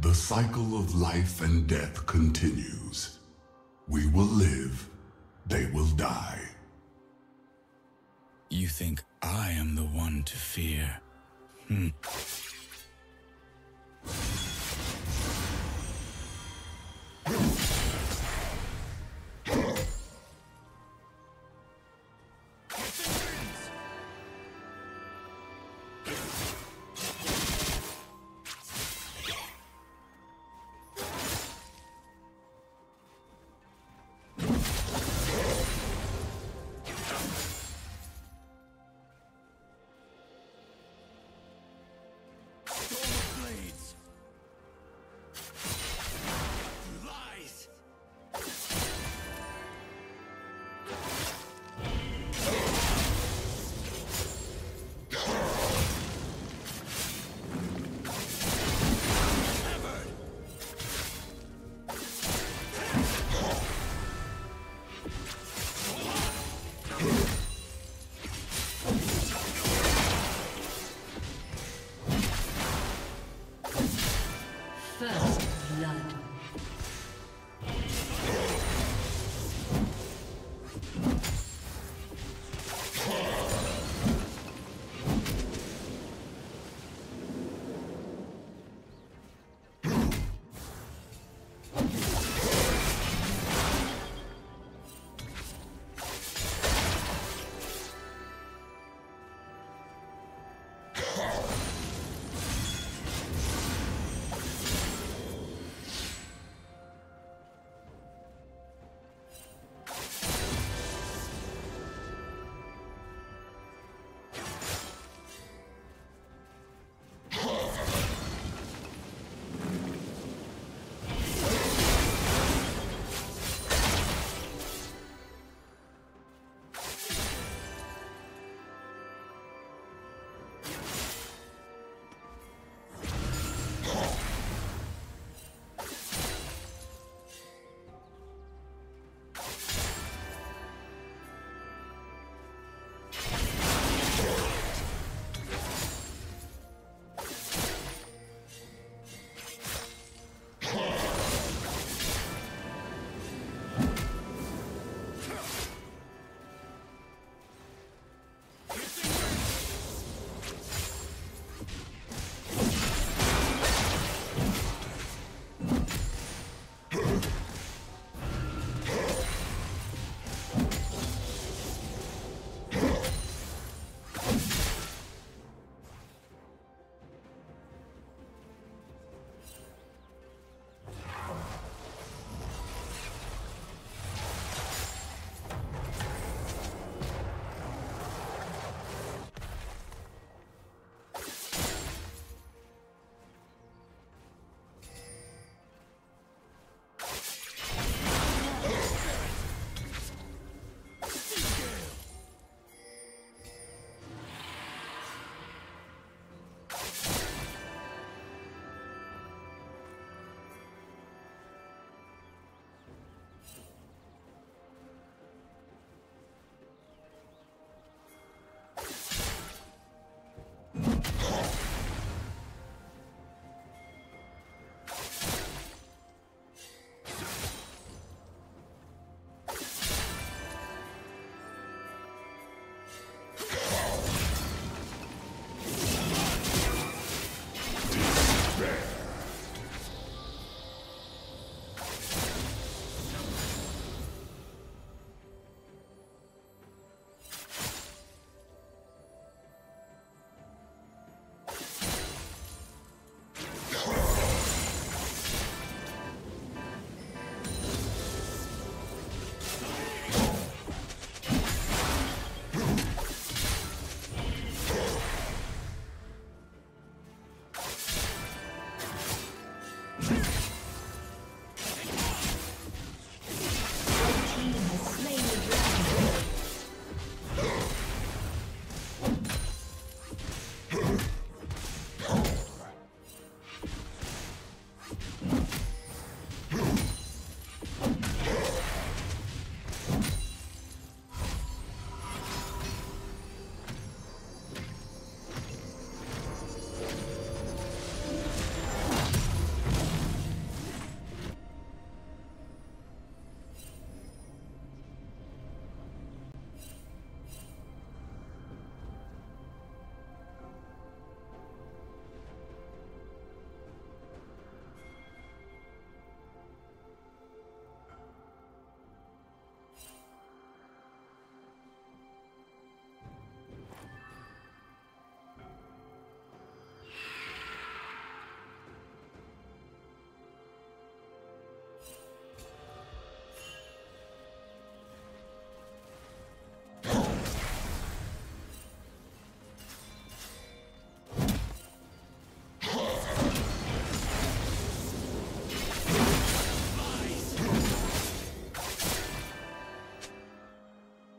The cycle of life and death continues. We will live, they will die. You think I am the one to fear? Hmm.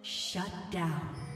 Shut down.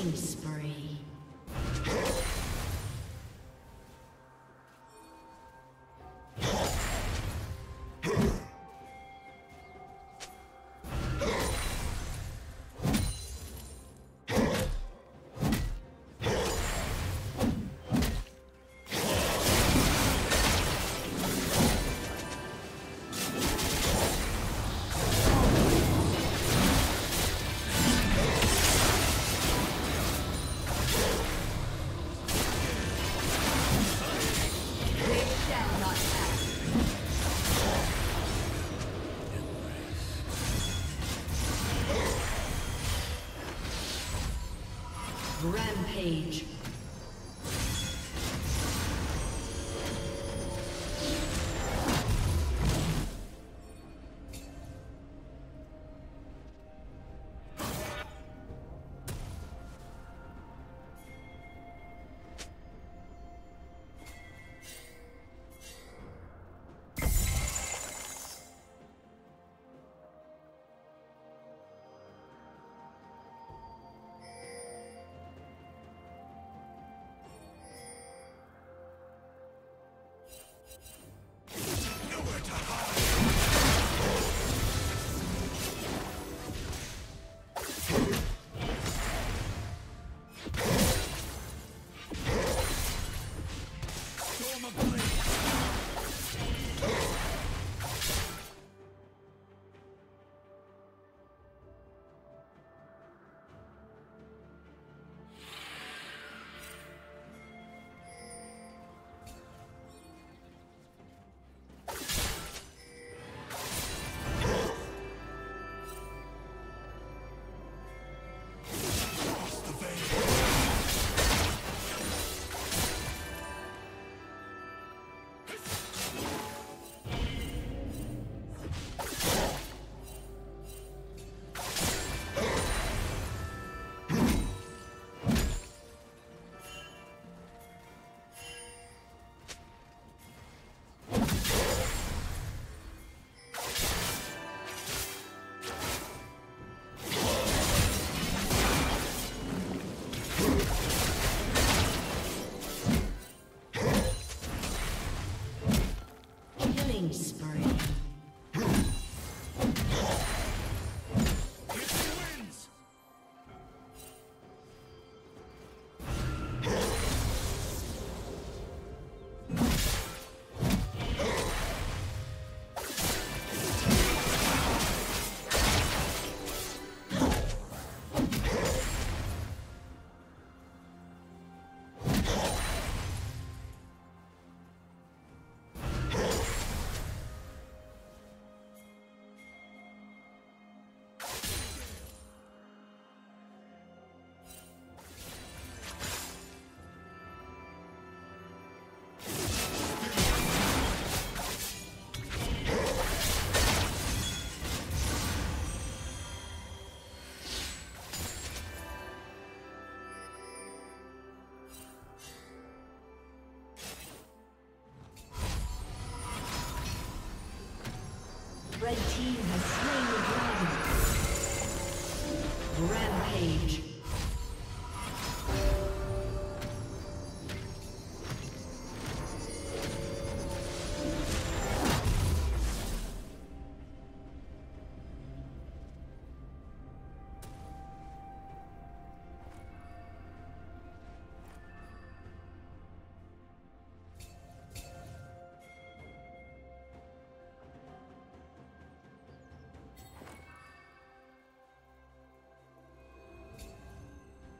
Killing Rampage.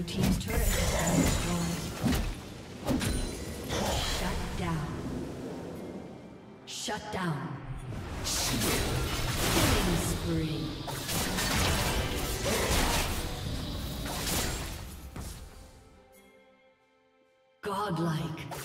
Blue team's turret has been destroyed. Shut down. Shut down. Killing spree. Godlike.